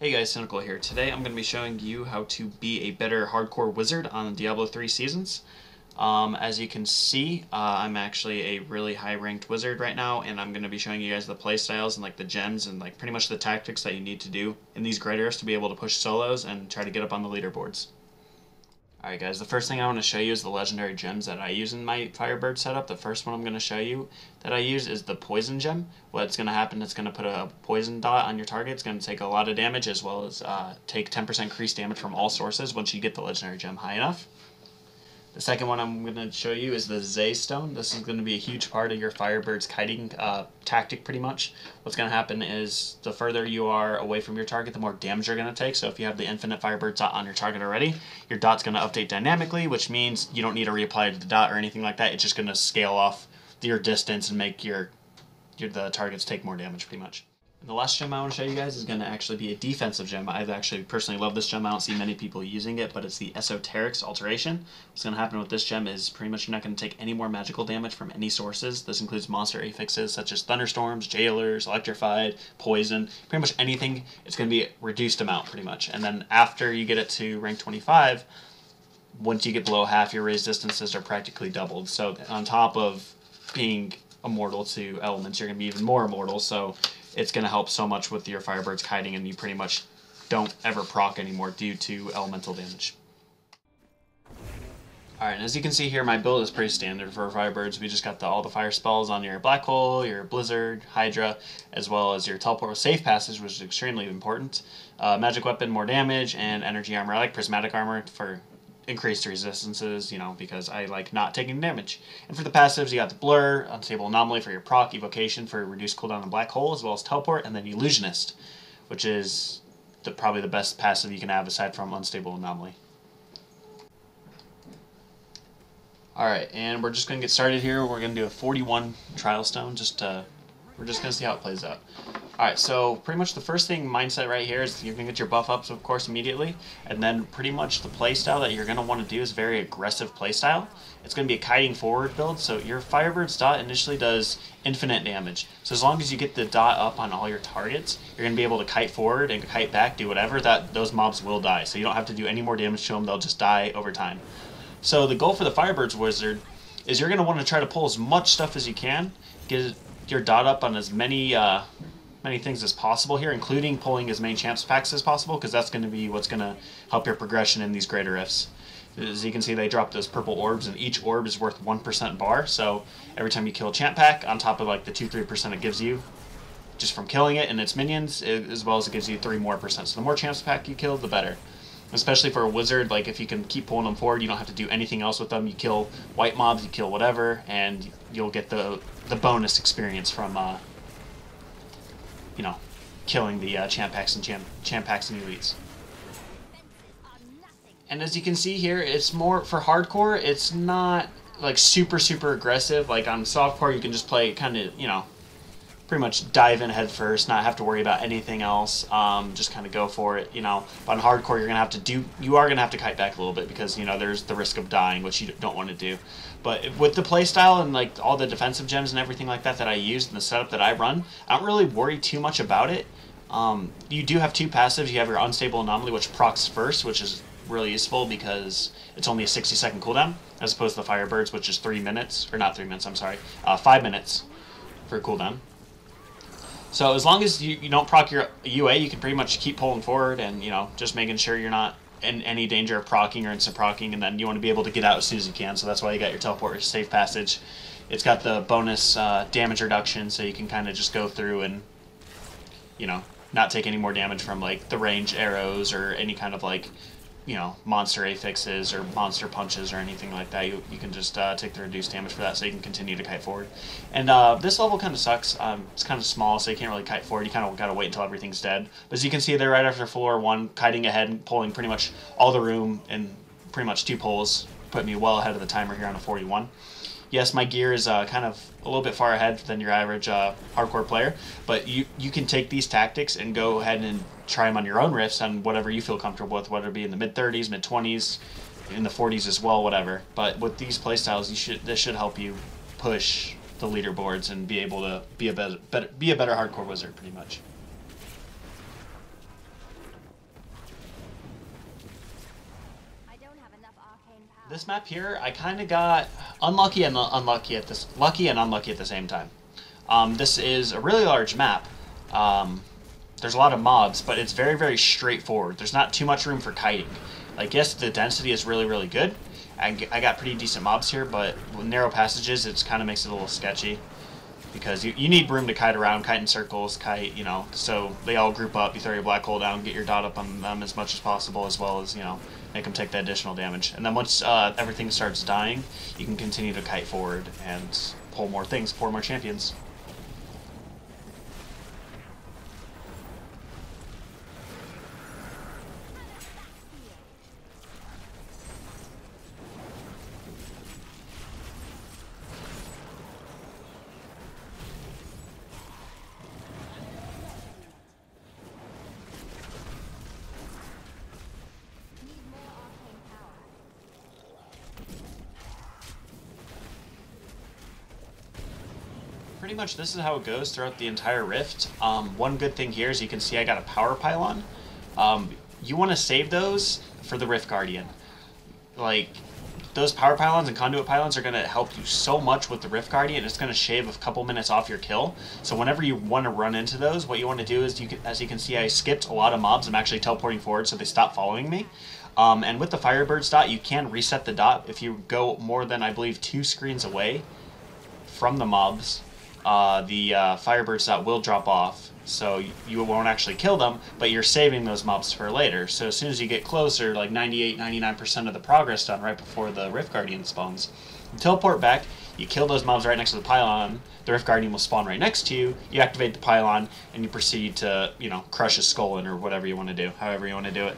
Hey guys, Sinnical here. Today I'm going to be showing you how to be a better hardcore wizard on Diablo 3 Seasons. Um, as you can see, uh, I'm actually a really high ranked wizard right now, and I'm going to be showing you guys the playstyles and like the gems and like pretty much the tactics that you need to do in these great to be able to push solos and try to get up on the leaderboards. Alright guys, the first thing I want to show you is the legendary gems that I use in my Firebird setup. The first one I'm going to show you that I use is the Poison Gem. What's going to happen, it's going to put a poison dot on your target. It's going to take a lot of damage as well as uh, take 10% increased damage from all sources once you get the legendary gem high enough. The second one I'm going to show you is the Zei's Stone. This is going to be a huge part of your Firebird's kiting uh, tactic pretty much. What's going to happen is the further you are away from your target, the more damage you're going to take. So if you have the infinite Firebird dot on your target already, your dot's going to update dynamically, which means you don't need to reapply to the dot or anything like that. It's just going to scale off your distance and make your, your the targets take more damage pretty much. The last gem I want to show you guys is going to actually be a defensive gem. I've actually personally love this gem. I don't see many people using it, but it's the Esoteric's Alteration. What's going to happen with this gem is pretty much you're not going to take any more magical damage from any sources. This includes monster affixes such as Thunderstorms, Jailers, Electrified, Poison, pretty much anything. It's going to be a reduced amount pretty much. And then after you get it to rank 25, once you get below half, your resistances are practically doubled. So on top of being immortal to elements, you're going to be even more immortal. So it's going to help so much with your Firebird's kiting, and you pretty much don't ever proc anymore due to elemental damage. Alright, and as you can see here, my build is pretty standard for Firebirds. We just got the, all the fire spells on your Black Hole, your Blizzard, Hydra, as well as your Teleport Safe Passage, which is extremely important. Uh, magic Weapon, more damage, and Energy Armor. I like Prismatic Armor for increased resistances, you know, because I like not taking damage. And for the passives, you got the Blur, Unstable Anomaly for your proc, Evocation for reduced cooldown and Black Hole, as well as Teleport, and then Illusionist, which is the, probably the best passive you can have aside from Unstable Anomaly. Alright, and we're just going to get started here. We're going to do a 41 Trial Stone, just to, we're just going to see how it plays out. Alright, so pretty much the first thing mindset right here is you're going to get your buff ups, of course, immediately. And then pretty much the playstyle that you're going to want to do is very aggressive playstyle. It's going to be a kiting forward build, so your Firebird's dot initially does infinite damage. So as long as you get the dot up on all your targets, you're going to be able to kite forward and kite back, do whatever, that those mobs will die. So you don't have to do any more damage to them, they'll just die over time. So the goal for the Firebird's Wizard is you're going to want to try to pull as much stuff as you can, get your dot up on as many... Uh, many things as possible here, including pulling as many champs packs as possible, because that's going to be what's going to help your progression in these greater rifts. As you can see, they drop those purple orbs, and each orb is worth 1% bar, so every time you kill a champ pack, on top of like the 2-3% it gives you, just from killing it and its minions, as well as it gives you 3 more percent. So the more champs pack you kill, the better. Especially for a wizard, like if you can keep pulling them forward, you don't have to do anything else with them. You kill white mobs, you kill whatever, and you'll get the the bonus experience from uh, you know, killing the uh, champ packs and Champ Champax and Elites. And as you can see here, it's more for hardcore. It's not like super super aggressive. Like on softcore, you can just play kind of you know, pretty much dive in head first, not have to worry about anything else. Um, just kind of go for it, you know. But on hardcore, you're gonna have to do. You are gonna have to kite back a little bit because you know there's the risk of dying, which you don't want to do. But with the playstyle and like all the defensive gems and everything like that that I use and the setup that I run, I don't really worry too much about it. Um, you do have two passives. You have your Unstable Anomaly, which procs first, which is really useful because it's only a 60 second cooldown, as opposed to the Firebirds, which is 3 minutes, or not 3 minutes, I'm sorry, uh, 5 minutes for cooldown. So as long as you, you don't proc your UA, you can pretty much keep pulling forward and, you know, just making sure you're not in any danger of procking or instant procking, and then you want to be able to get out as soon as you can. So that's why you got your teleport safe passage. It's got the bonus uh, damage reduction, so you can kind of just go through and, you know, not take any more damage from like the range arrows or any kind of like you know, monster affixes or monster punches or anything like that, you, you can just uh, take the reduced damage for that so you can continue to kite forward. And uh, this level kind of sucks. Um, it's kind of small, so you can't really kite forward. You kind of got to wait until everything's dead. But as you can see there, right after floor one, kiting ahead and pulling pretty much all the room in pretty much two pulls, put me well ahead of the timer here on a 41 yes, my gear is uh, kind of a little bit far ahead than your average uh, hardcore player, but you you can take these tactics and go ahead and try them on your own rifts on whatever you feel comfortable with, whether it be in the mid 30s, mid 20s, in the 40s as well, whatever. But with these playstyles, you should this should help you push the leaderboards and be able to be a better, better be a better hardcore wizard, pretty much. This map here, I kind of got unlucky and unlucky at this, lucky and unlucky at the same time. Um, this is a really large map. Um, there's a lot of mobs, but it's very, very straightforward. There's not too much room for kiting. Like, yes, the density is really, really good. I, I got pretty decent mobs here, but with narrow passages, it kind of makes it a little sketchy. Because you, you need room to kite around, kite in circles, kite, you know, so they all group up, you throw your black hole down, get your dot up on them as much as possible, as well as, you know, make them take the additional damage. And then once uh, everything starts dying, you can continue to kite forward and pull more things, pull more champions. Pretty much this is how it goes throughout the entire rift. Um, one good thing here is you can see I got a power pylon. Um, you want to save those for the Rift Guardian. Like, those power pylons and conduit pylons are going to help you so much with the Rift Guardian. It's going to shave a couple minutes off your kill. So whenever you want to run into those, what you want to do is, you can, as you can see, I skipped a lot of mobs. I'm actually teleporting forward so they stop following me. Um, and with the Firebird's dot, you can reset the dot if you go more than, I believe, two screens away from the mobs uh, the uh, Firebirds that will drop off. So you won't actually kill them, but you're saving those mobs for later. So as soon as you get closer, like 98, 99% of the progress done right before the Rift Guardian spawns. You teleport back, you kill those mobs right next to the pylon, the Rift Guardian will spawn right next to you, you activate the pylon, and you proceed to, you know, crush a skull in or whatever you want to do, however you want to do it.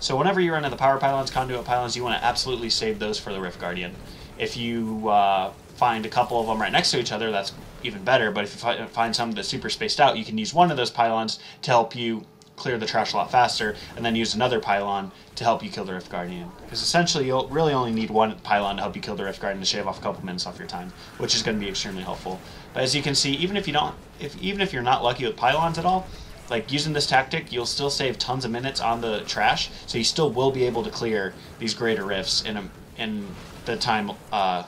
So whenever you run into the power pylons, conduit pylons, you want to absolutely save those for the Rift Guardian. If you uh, find a couple of them right next to each other, that's even better. But if you find some that's super spaced out, you can use one of those pylons to help you clear the trash a lot faster, and then use another pylon to help you kill the Rift Guardian. Because essentially, you'll really only need one pylon to help you kill the Rift Guardian to shave off a couple minutes off your time, which is going to be extremely helpful. But as you can see, even if you don't, if even if you're not lucky with pylons at all, like using this tactic, you'll still save tons of minutes on the trash, so you still will be able to clear these greater rifts in a, in the time uh,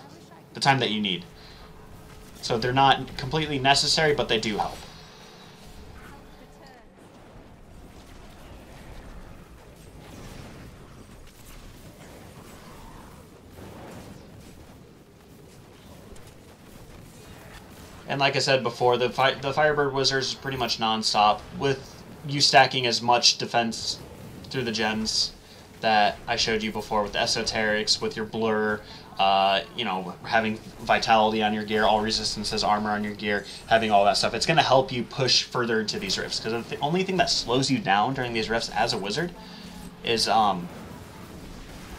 the time that you need. So they're not completely necessary, but they do help. And like I said before, the fi the Firebird Wizards is pretty much non-stop, with you stacking as much defense through the gems that I showed you before with esoterics, with your blur, uh, you know, having vitality on your gear, all resistances, armor on your gear, having all that stuff. It's going to help you push further into these rifts because the only thing that slows you down during these rifts as a wizard is um,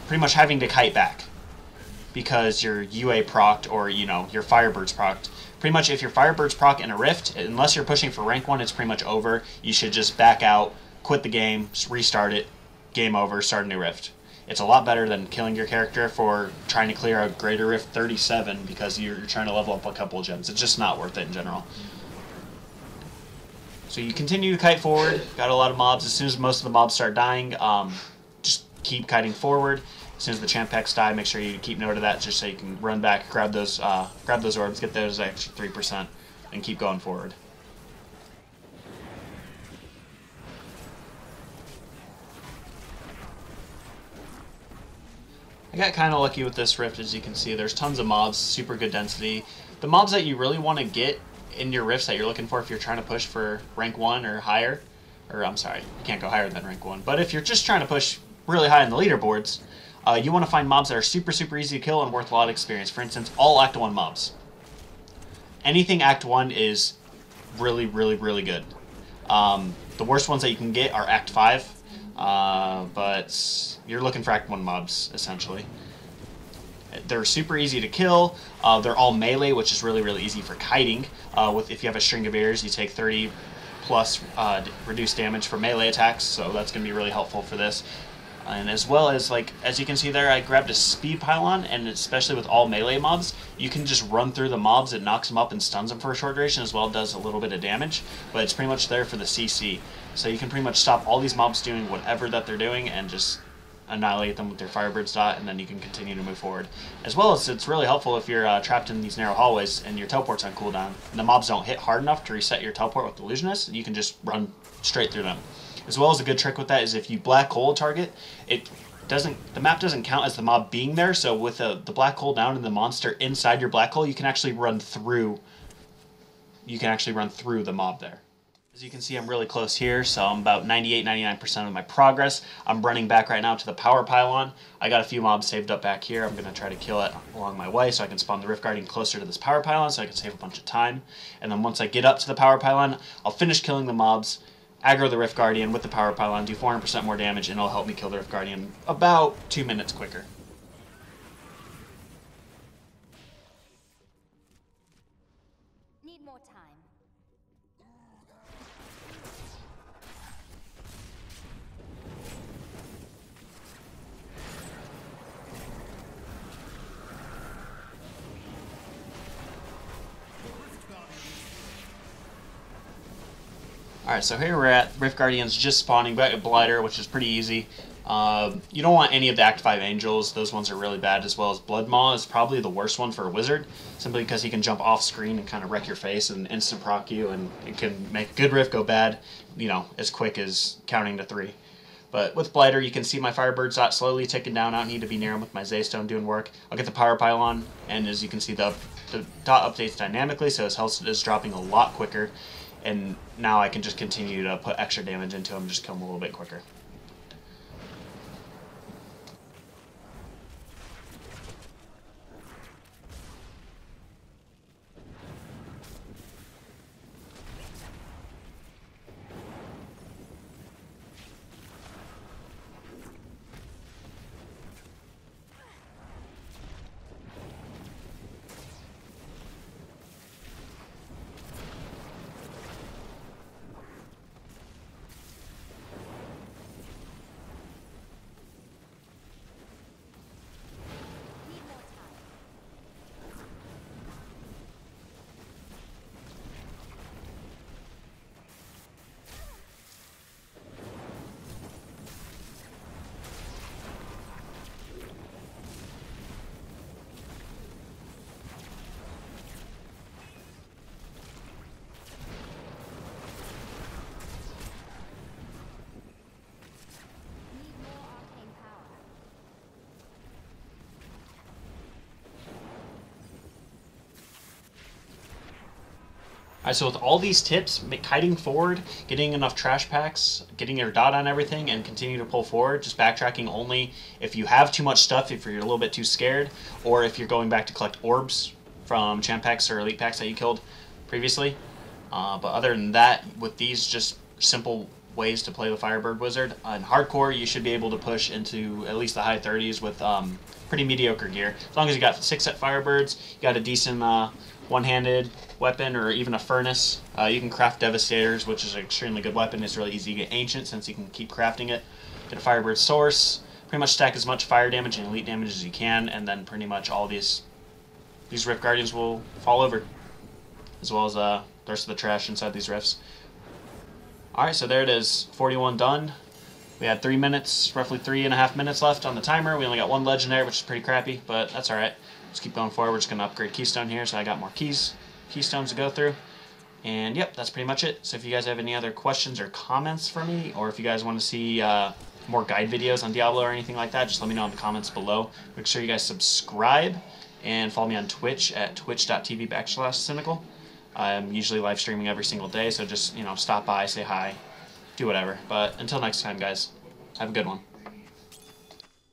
pretty much having to kite back because your UA procced or, you know, your Firebird's procced. Pretty much if your Firebird's proc in a rift, unless you're pushing for rank 1, it's pretty much over. You should just back out, quit the game, restart it, game over, start a new rift. It's a lot better than killing your character for trying to clear a Greater Rift 37 because you're, trying to level up a couple of gems. It's just not worth it in general. So you continue to kite forward, got a lot of mobs. As soon as most of the mobs start dying, um, just keep kiting forward. As soon as the champ packs die, make sure you keep note of that just so you can run back, grab those, uh, grab those orbs, get those extra 3%, and keep going forward. I got kind of lucky with this rift, as you can see. There's tons of mobs, super good density. The mobs that you really want to get in your rifts that you're looking for if you're trying to push for rank 1 or higher, or I'm sorry, you can't go higher than rank 1, but if you're just trying to push really high in the leaderboards, uh, you want to find mobs that are super, super easy to kill and worth a lot of experience. For instance, all Act 1 mobs. Anything Act 1 is really, really, really good. Um, the worst ones that you can get are Act 5, uh, but you're looking for Act 1 mobs, essentially. They're super easy to kill. Uh, they're all melee, which is really, really easy for kiting. Uh, with If you have a string of ears, you take 30 plus uh, reduced damage for melee attacks, so that's going to be really helpful for this. And as well as, like, as you can see there, I grabbed a speed pylon, and especially with all melee mobs, you can just run through the mobs, it knocks them up and stuns them for a short duration, as well does a little bit of damage, but it's pretty much there for the CC. So you can pretty much stop all these mobs doing whatever that they're doing, and just, annihilate them with your Firebird's dot, and then you can continue to move forward. As well as it's really helpful if you're uh, trapped in these narrow hallways and your teleport's on cooldown, and the mobs don't hit hard enough to reset your teleport with Illusionist, you can just run straight through them. As well as a good trick with that is if you black hole a target, it doesn't the map doesn't count as the mob being there. So with the the black hole down and the monster inside your black hole, you can actually run through. You can actually run through the mob there. As you can see, I'm really close here, so I'm about 98, 99% of my progress. I'm running back right now to the power pylon. I got a few mobs saved up back here. I'm going to try to kill it along my way so I can spawn the Rift Guardian closer to this power pylon so I can save a bunch of time. And then once I get up to the power pylon, I'll finish killing the mobs, aggro the Rift Guardian with the power pylon, do 400% more damage, and it'll help me kill the Rift Guardian about two minutes quicker. Alright, so here we're at. Rift Guardian's just spawning back at Blighter, which is pretty easy. Uh, you don't want any of the Act 5 Angels. Those ones are really bad, as well as Bloodmaw is probably the worst one for a Wizard, simply because he can jump off screen and kind of wreck your face and instant proc you, and it can make good Rift go bad, you know, as quick as counting to three. But with Blighter, you can see my Firebird's dot slowly ticking down. I don't need to be near him with my Zei's Stone doing work. I'll get the Power Pylon, and as you can see, the, the dot updates dynamically, so his health is dropping a lot quicker and now I can just continue to put extra damage into him, just kill him a little bit quicker. So with all these tips, kiting forward, getting enough trash packs, getting your dot on everything, and continue to pull forward, just backtracking only if you have too much stuff, if you're a little bit too scared, or if you're going back to collect orbs from champ packs or elite packs that you killed previously. Uh, but other than that, with these just simple ways to play the Firebird Wizard, on hardcore you should be able to push into at least the high 30s with um, pretty mediocre gear. As long as you got six set Firebirds, you got a decent uh, one-handed weapon or even a furnace. Uh, you can craft Devastators, which is an extremely good weapon. It's really easy to get Ancient since you can keep crafting it. Get a Firebird Source. Pretty much stack as much fire damage and elite damage as you can, and then pretty much all these these Rift Guardians will fall over, as well as uh, the rest of the trash inside these rifts. Alright, so there it is. 41 done. We had three minutes, roughly three and a half minutes left on the timer. We only got one legendary, which is pretty crappy, but that's alright. Let's keep going forward. We're just going to upgrade Keystone here, so I got more keys, keystones to go through. And yep, that's pretty much it. So if you guys have any other questions or comments for me, or if you guys want to see uh, more guide videos on Diablo or anything like that, just let me know in the comments below. Make sure you guys subscribe and follow me on Twitch at twitch.tv backslash sinnical. I'm usually live streaming every single day, so just, you know, stop by, say hi, do whatever. But until next time, guys, have a good one.